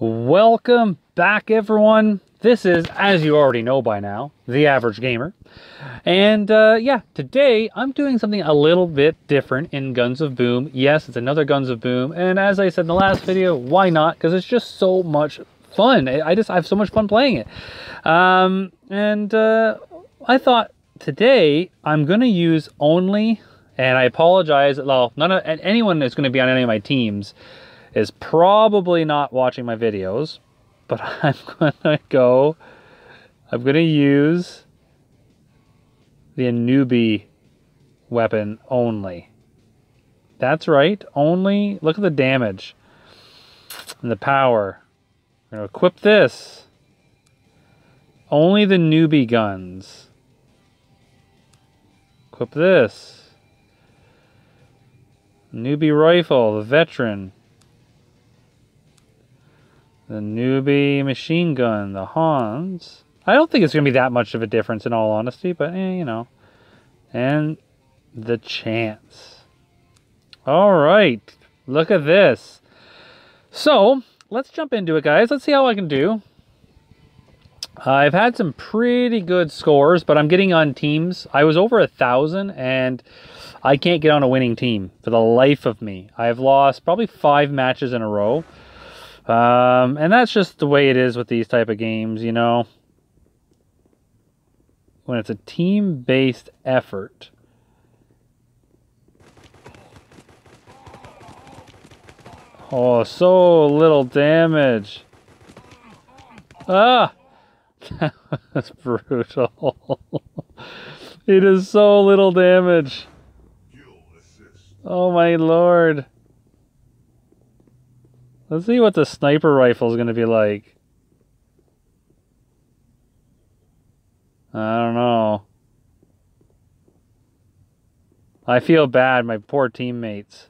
Welcome back, everyone. This is, as you already know by now, The Average Gamer. And uh, yeah, today I'm doing something a little bit different in Guns of Boom. Yes, it's another Guns of Boom. And as I said in the last video, why not? Because it's just so much fun. I just I have so much fun playing it. Um, and uh, I thought today I'm going to use only, and I apologize, well, none of, anyone that's going to be on any of my teams is probably not watching my videos, but I'm to go, I'm to use the Anubi weapon only. That's right, only, look at the damage and the power. We're to equip this. Only the newbie guns. Equip this. Newbie rifle, the veteran. The newbie machine gun, the Hans. I don't think it's going to be that much of a difference in all honesty, but eh, you know. And the chance. All right. Look at this. So, let's jump into it, guys. Let's see how I can do. I've had some pretty good scores, but I'm getting on teams. I was over a thousand, and I can't get on a winning team for the life of me. I've lost probably five matches in a row. Um, and that's just the way it is with these type of games, you know. When it's a team-based effort. Oh, so little damage. Ah! That's brutal. it is so little damage. Oh my lord. Let's see what the sniper rifle is going to be like. I don't know. I feel bad, my poor teammates.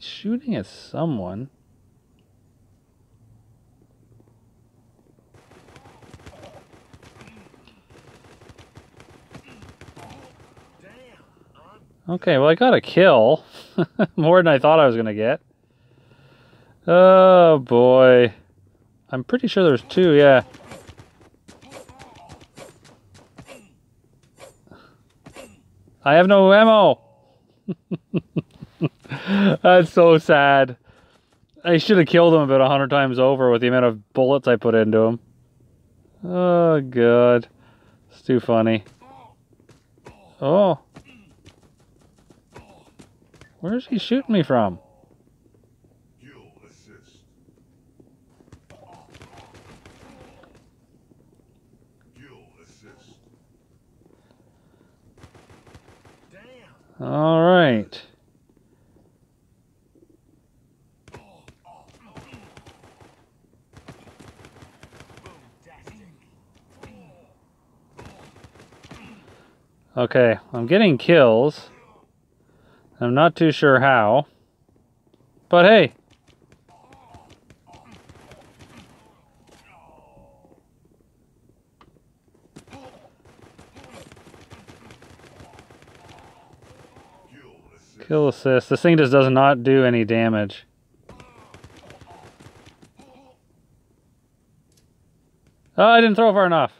Shooting at someone. Okay, well I got a kill. More than I thought I was going to get. Oh boy. I'm pretty sure there's two, yeah. I have no ammo. That's so sad. I should have killed him about a hundred times over with the amount of bullets I put into him. Oh, God. It's too funny. Oh. Where's he shooting me from? All right. Okay, I'm getting kills. I'm not too sure how. But hey. Kill assist. This thing just does not do any damage. Oh, I didn't throw far enough.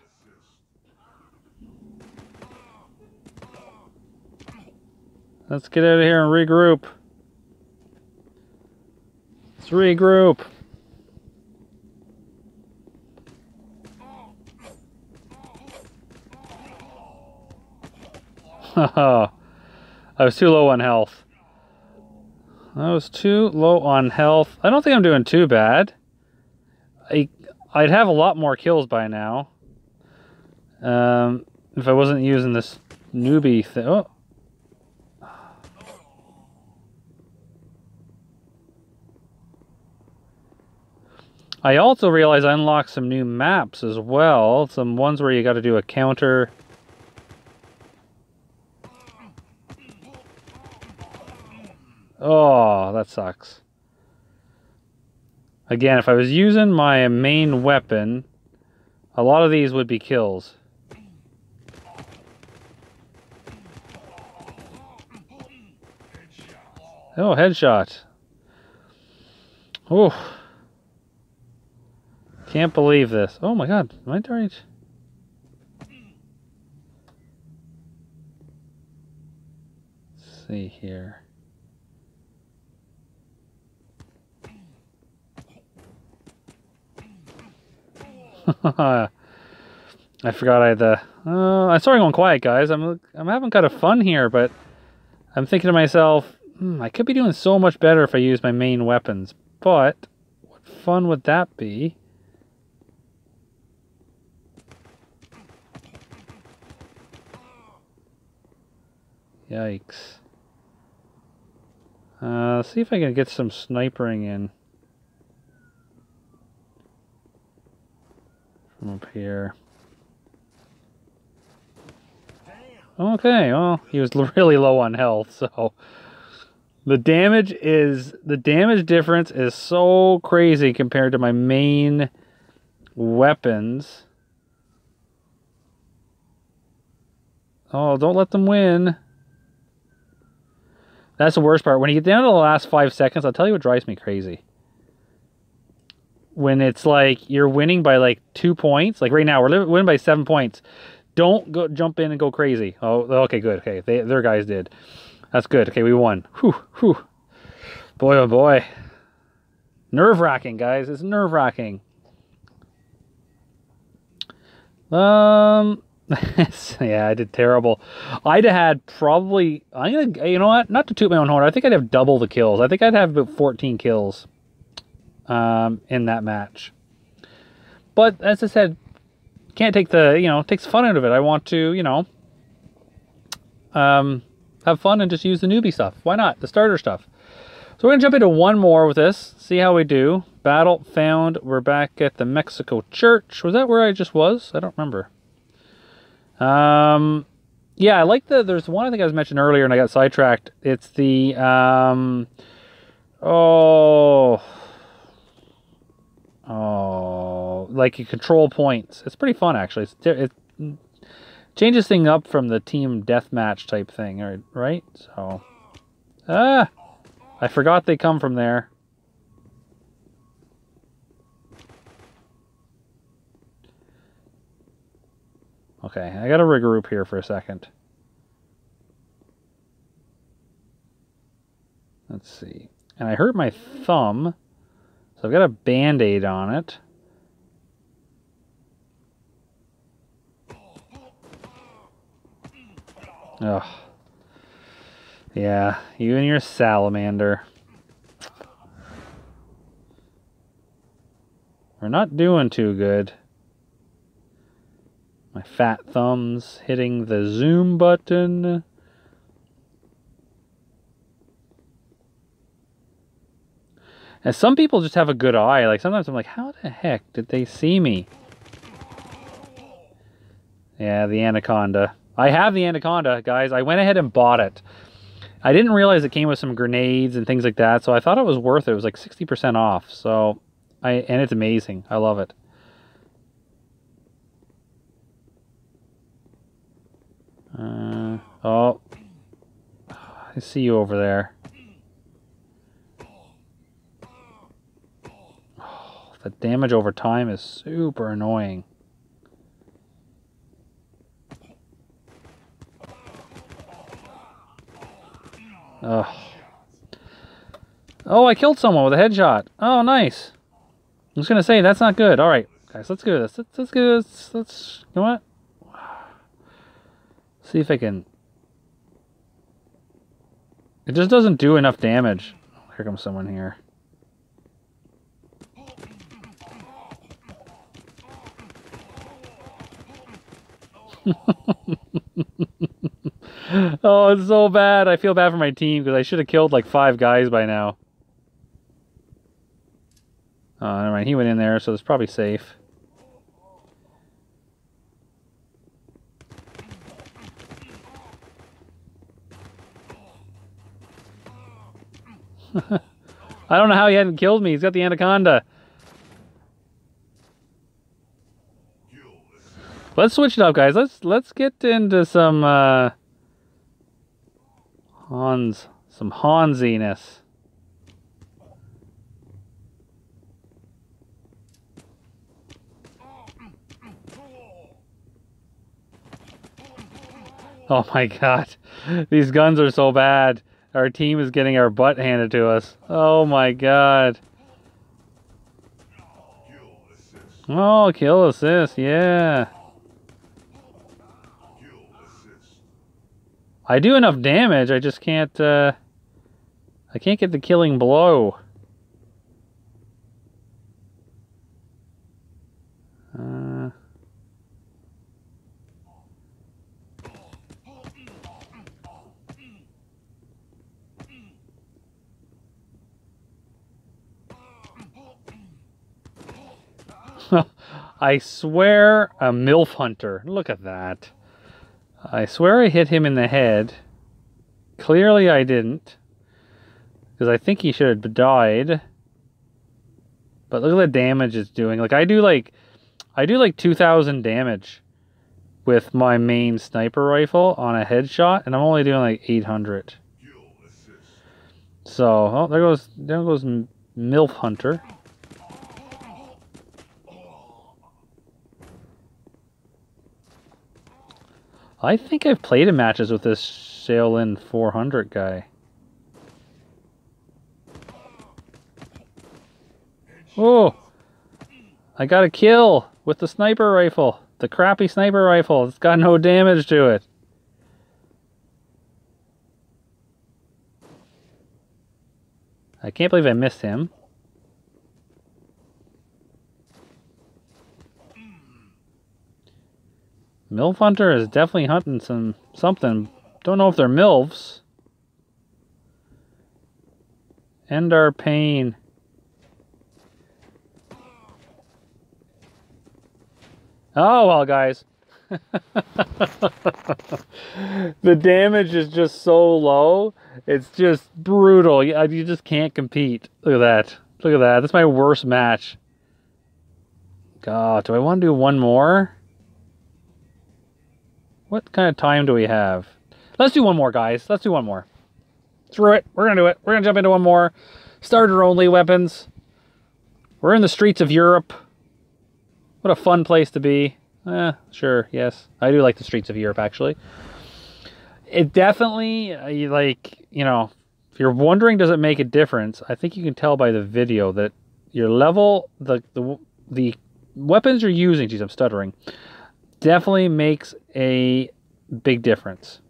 Let's get out of here and regroup. Let's regroup. I was too low on health. I was too low on health. I don't think I'm doing too bad. I, I'd have a lot more kills by now. Um, if I wasn't using this newbie thing. Oh, I also realized I unlocked some new maps as well. Some ones where you got to do a counter. Oh, that sucks. Again, if I was using my main weapon, a lot of these would be kills. Oh, headshot. Oh. Can't believe this. Oh my god, am I see here. I forgot I had the... Uh, I started going quiet, guys. I'm I'm having kind of fun here, but I'm thinking to myself, hmm, I could be doing so much better if I use my main weapons. But what fun would that be? Yikes. Uh, see if I can get some snipering in. From up here. Okay, well, he was really low on health, so... The damage is... The damage difference is so crazy compared to my main weapons. Oh, don't let them win. That's the worst part. When you get down to the last five seconds, I'll tell you what drives me crazy. When it's like you're winning by like two points, like right now we're winning by seven points. Don't go jump in and go crazy. Oh, okay, good. Okay, they, their guys did. That's good. Okay, we won. Whew, whew. Boy, oh boy. Nerve wracking, guys. It's nerve wracking. Um, yeah, I did terrible. I'd have had probably, I'm gonna, you know what? Not to toot my own horn. I think I'd have double the kills. I think I'd have about 14 kills um, in that match. But as I said, can't take the, you know, takes fun out of it. I want to, you know, um, have fun and just use the newbie stuff. Why not? The starter stuff. So we're going to jump into one more with this, see how we do. Battle found. We're back at the Mexico Church. Was that where I just was? I don't remember. Um, yeah, I like the. There's one I think I was mentioned earlier, and I got sidetracked. It's the um, oh, oh, like you control points. It's pretty fun actually. It's it changes thing up from the team deathmatch type thing, right? So, ah, I forgot they come from there. Okay, I gotta regroup here for a second. Let's see. And I hurt my thumb, so I've got a band-aid on it. Ugh. Yeah, you and your salamander. We're not doing too good. Fat thumbs hitting the zoom button. And some people just have a good eye. Like sometimes I'm like, how the heck did they see me? Yeah, the anaconda. I have the anaconda, guys. I went ahead and bought it. I didn't realize it came with some grenades and things like that, so I thought it was worth it. It was like 60% off. So I and it's amazing. I love it. Uh, oh. I see you over there. Oh, the damage over time is super annoying. Oh. Oh, I killed someone with a headshot. Oh, nice. I was gonna say that's not good. All right, guys, let's do this. Let's let's go. Let's, let's you know what? See if I can... It just doesn't do enough damage. Here comes someone here. oh, it's so bad. I feel bad for my team because I should have killed like five guys by now. Oh, never mind. He went in there, so it's probably safe. I don't know how he hadn't killed me. He's got the anaconda. Let's switch it up, guys. Let's let's get into some uh, Hans Some Hansiness. Oh my god. These guns are so bad. Our team is getting our butt handed to us. Oh my god. Oh, kill assist, yeah. I do enough damage, I just can't, uh... I can't get the killing blow. Uh... I swear a MILF hunter. Look at that. I swear I hit him in the head. Clearly I didn't. Because I think he should have died. But look at the damage it's doing. Like I do like I do like 2000 damage with my main sniper rifle on a headshot and I'm only doing like 800. So, oh, there goes there goes MILF Hunter. I think I've played in matches with this Shaolin 400 guy. Oh! I got a kill with the sniper rifle. The crappy sniper rifle. It's got no damage to it. I can't believe I missed him. MILF Hunter is definitely hunting some something. Don't know if they're MILFs. End our pain. Oh well, guys. the damage is just so low. It's just brutal. You just can't compete. Look at that. Look at that. That's my worst match. God, do I want to do one more? What kind of time do we have? Let's do one more, guys. Let's do one more. Screw it. We're going to do it. We're going to jump into one more. Starter-only weapons. We're in the streets of Europe. What a fun place to be. Eh, sure, yes. I do like the streets of Europe, actually. It definitely, uh, like, you know, if you're wondering does it make a difference, I think you can tell by the video that your level, the, the, the weapons you're using, geez, I'm stuttering, definitely makes a big difference.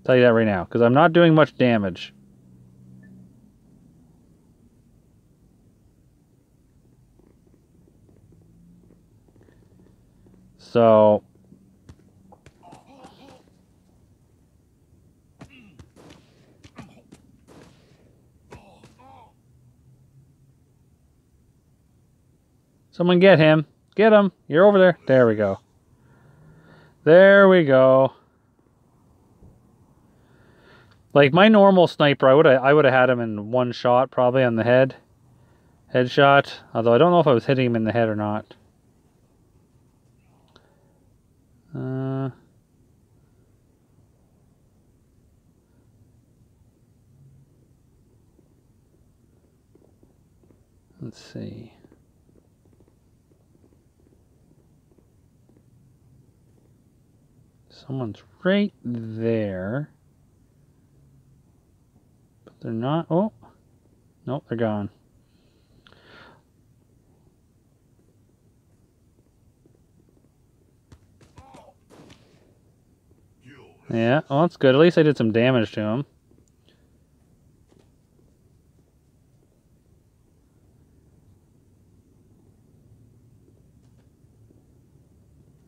I'll tell you that right now, because I'm not doing much damage. So Someone get him. Get him. You're over there. There we go. There we go. Like my normal sniper, I would I would have had him in one shot probably on the head. Headshot. Although I don't know if I was hitting him in the head or not. Uh, let's see. Someone's right there. But they're not. Oh. Nope, they're gone. Yeah, well, that's good. At least I did some damage to him.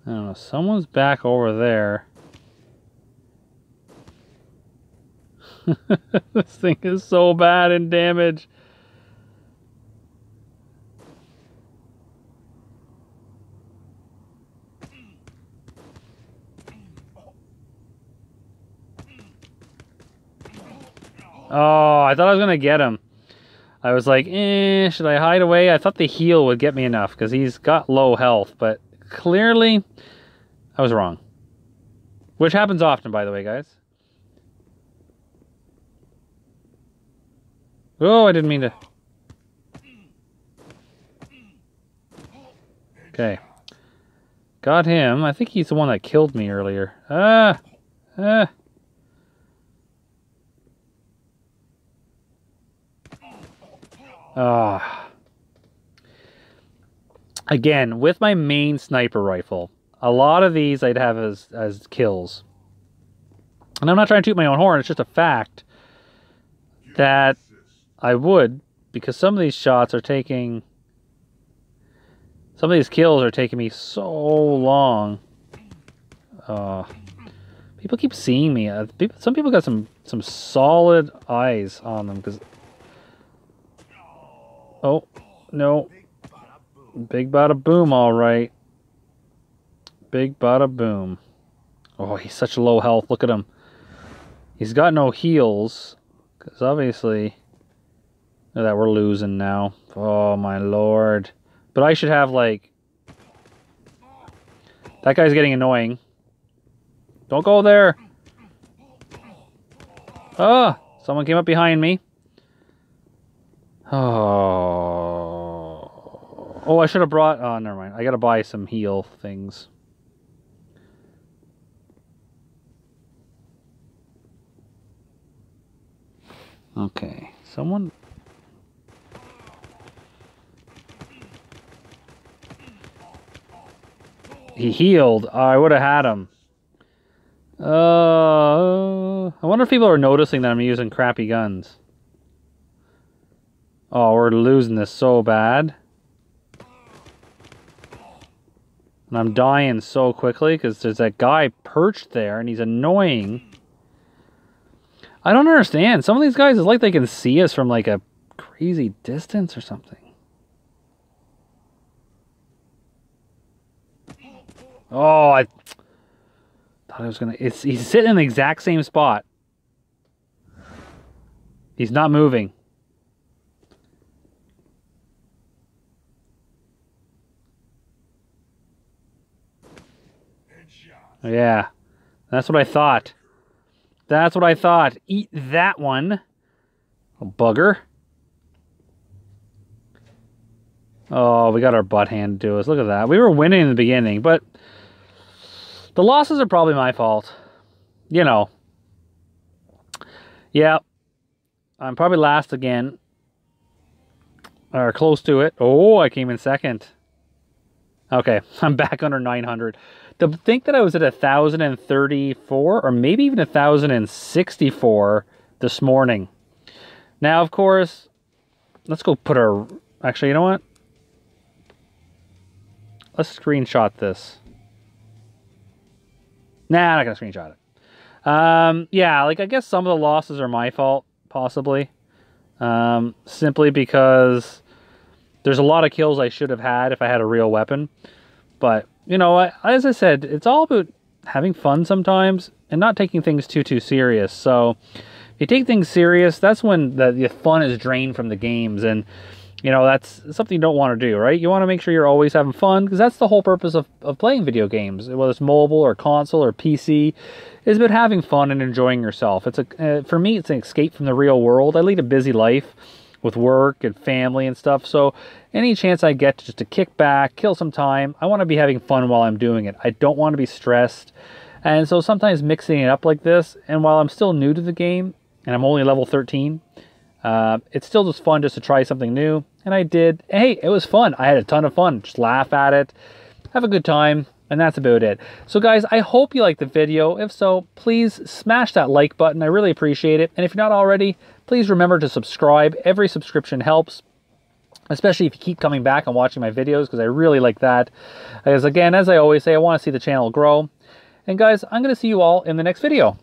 I don't know. Someone's back over there. this thing is so bad in damage. Oh, I thought I was going to get him. I was like, eh, should I hide away? I thought the heal would get me enough because he's got low health, but clearly I was wrong. Which happens often, by the way, guys. Oh, I didn't mean to. Okay. Got him. I think he's the one that killed me earlier. Ah! Ah! Ah. Again, with my main sniper rifle, a lot of these I'd have as, as kills. And I'm not trying to toot my own horn, it's just a fact that I would, because some of these shots are taking some of these kills are taking me so long. Uh, people keep seeing me. Uh, people, some people got some some solid eyes on them because. Oh no! Big bada boom, all right. Big bada boom. Oh, he's such low health. Look at him. He's got no heals because obviously that we're losing now. Oh my lord. But I should have, like... That guy's getting annoying. Don't go there! Oh! Someone came up behind me. Oh... Oh, I should have brought... Oh, never mind. I gotta buy some heal things. Okay. Someone he healed. Oh, I would have had him. Uh, I wonder if people are noticing that I'm using crappy guns. Oh, we're losing this so bad. And I'm dying so quickly because there's that guy perched there and he's annoying. I don't understand. Some of these guys, it's like they can see us from like a crazy distance or something. Oh, I thought I was gonna. It's he's sitting in the exact same spot. He's not moving. Yeah, that's what I thought. That's what I thought. Eat that one. Oh, bugger. Oh, we got our butt handed to us. Look at that. We were winning in the beginning, but the losses are probably my fault. You know. Yeah. I'm probably last again. Or close to it. Oh, I came in second. Okay, I'm back under 900. To think that I was at 1,034 or maybe even 1,064 this morning. Now, of course, let's go put our... Actually, you know what? Let's screenshot this. Nah, I'm not gonna screenshot it. Um, yeah, like I guess some of the losses are my fault, possibly. Um, simply because there's a lot of kills I should have had if I had a real weapon. But you know, I, as I said, it's all about having fun sometimes and not taking things too too serious. So if you take things serious, that's when the, the fun is drained from the games and you know that's something you don't want to do right? You want to make sure you're always having fun because that's the whole purpose of, of playing video games whether it's mobile or console or pc is about having fun and enjoying yourself. It's a uh, for me it's an escape from the real world. I lead a busy life with work and family and stuff so any chance i get to just to kick back kill some time i want to be having fun while i'm doing it i don't want to be stressed and so sometimes mixing it up like this and while i'm still new to the game and i'm only level 13 uh, it's still just fun just to try something new, and I did. Hey, it was fun. I had a ton of fun. Just laugh at it, have a good time, and that's about it. So guys, I hope you liked the video. If so, please smash that like button. I really appreciate it. And if you're not already, please remember to subscribe. Every subscription helps especially if you keep coming back and watching my videos because I really like that. Because again, as I always say, I want to see the channel grow. And guys, I'm going to see you all in the next video.